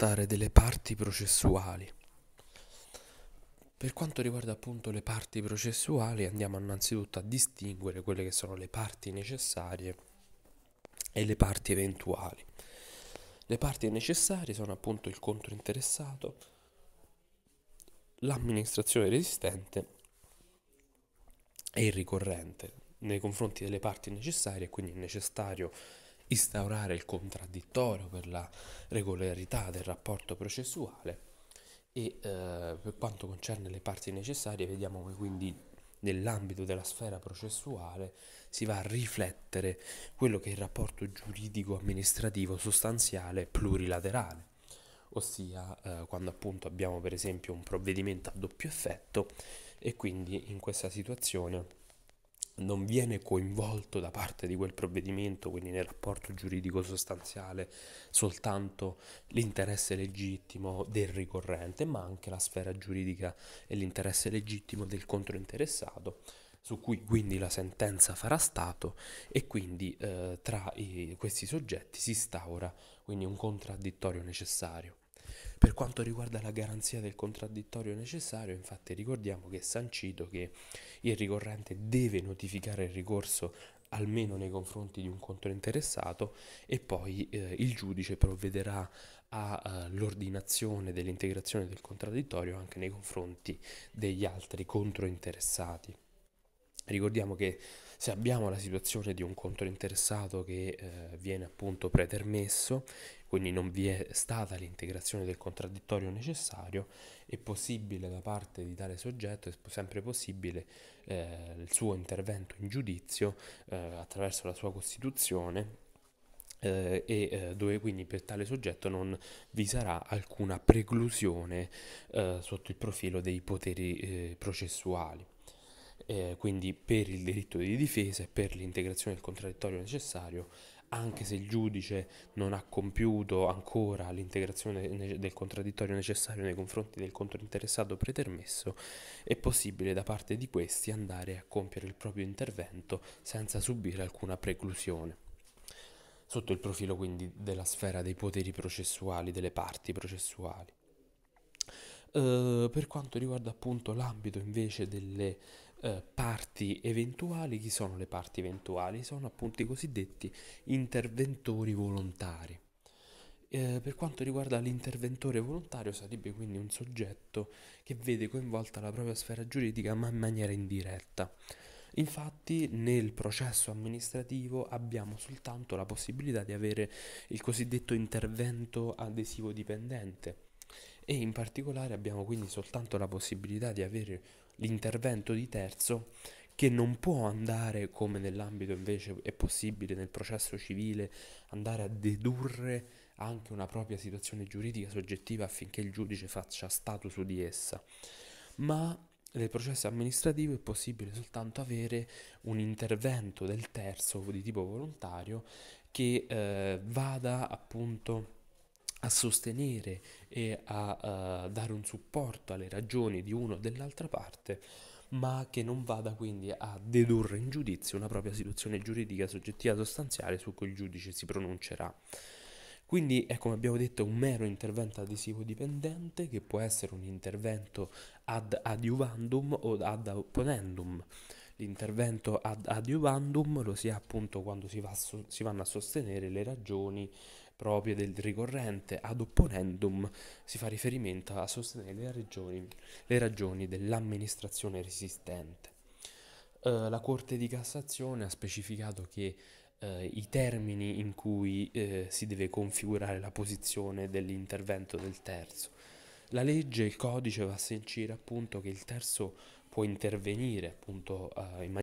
trattare delle parti processuali. Per quanto riguarda appunto le parti processuali andiamo innanzitutto a distinguere quelle che sono le parti necessarie e le parti eventuali. Le parti necessarie sono appunto il controinteressato, l'amministrazione resistente e il ricorrente. Nei confronti delle parti necessarie, quindi è necessario instaurare il contraddittorio per la regolarità del rapporto processuale e eh, per quanto concerne le parti necessarie vediamo che quindi nell'ambito della sfera processuale si va a riflettere quello che è il rapporto giuridico amministrativo sostanziale plurilaterale ossia eh, quando appunto abbiamo per esempio un provvedimento a doppio effetto e quindi in questa situazione non viene coinvolto da parte di quel provvedimento, quindi nel rapporto giuridico sostanziale, soltanto l'interesse legittimo del ricorrente, ma anche la sfera giuridica e l'interesse legittimo del controinteressato, su cui quindi la sentenza farà stato e quindi eh, tra i, questi soggetti si instaura quindi un contraddittorio necessario. Per quanto riguarda la garanzia del contraddittorio necessario, infatti ricordiamo che è sancito che il ricorrente deve notificare il ricorso almeno nei confronti di un controinteressato e poi eh, il giudice provvederà all'ordinazione uh, dell'integrazione del contraddittorio anche nei confronti degli altri controinteressati. Ricordiamo che se abbiamo la situazione di un controinteressato che eh, viene appunto pretermesso, quindi non vi è stata l'integrazione del contraddittorio necessario, è possibile da parte di tale soggetto, è sempre possibile eh, il suo intervento in giudizio eh, attraverso la sua costituzione eh, e eh, dove quindi per tale soggetto non vi sarà alcuna preclusione eh, sotto il profilo dei poteri eh, processuali eh, quindi per il diritto di difesa e per l'integrazione del contraddittorio necessario, anche se il giudice non ha compiuto ancora l'integrazione del contraddittorio necessario nei confronti del controinteressato pretermesso, è possibile da parte di questi andare a compiere il proprio intervento senza subire alcuna preclusione sotto il profilo quindi della sfera dei poteri processuali, delle parti processuali. Uh, per quanto riguarda appunto l'ambito invece delle uh, parti eventuali, chi sono le parti eventuali? Sono appunto i cosiddetti interventori volontari. Uh, per quanto riguarda l'interventore volontario sarebbe quindi un soggetto che vede coinvolta la propria sfera giuridica ma in maniera indiretta. Infatti nel processo amministrativo abbiamo soltanto la possibilità di avere il cosiddetto intervento adesivo dipendente e in particolare abbiamo quindi soltanto la possibilità di avere l'intervento di terzo che non può andare come nell'ambito invece è possibile nel processo civile andare a dedurre anche una propria situazione giuridica soggettiva affinché il giudice faccia stato su di essa, ma nel processo amministrativo è possibile soltanto avere un intervento del terzo di tipo volontario che eh, vada appunto a sostenere e a uh, dare un supporto alle ragioni di uno o dell'altra parte, ma che non vada quindi a dedurre in giudizio una propria situazione giuridica soggettiva sostanziale su cui il giudice si pronuncerà. Quindi è come abbiamo detto un mero intervento adesivo dipendente che può essere un intervento ad adiuvandum o ad opponendum. L'intervento ad adiuvandum lo si ha appunto quando si, va so- si vanno a sostenere le ragioni proprie del ricorrente ad opponendum si fa riferimento a sostenere le ragioni, le ragioni dell'amministrazione resistente. Uh, la Corte di Cassazione ha specificato che uh, i termini in cui uh, si deve configurare la posizione dell'intervento del terzo. La legge, il codice va a sancire appunto che il terzo può intervenire appunto in maniera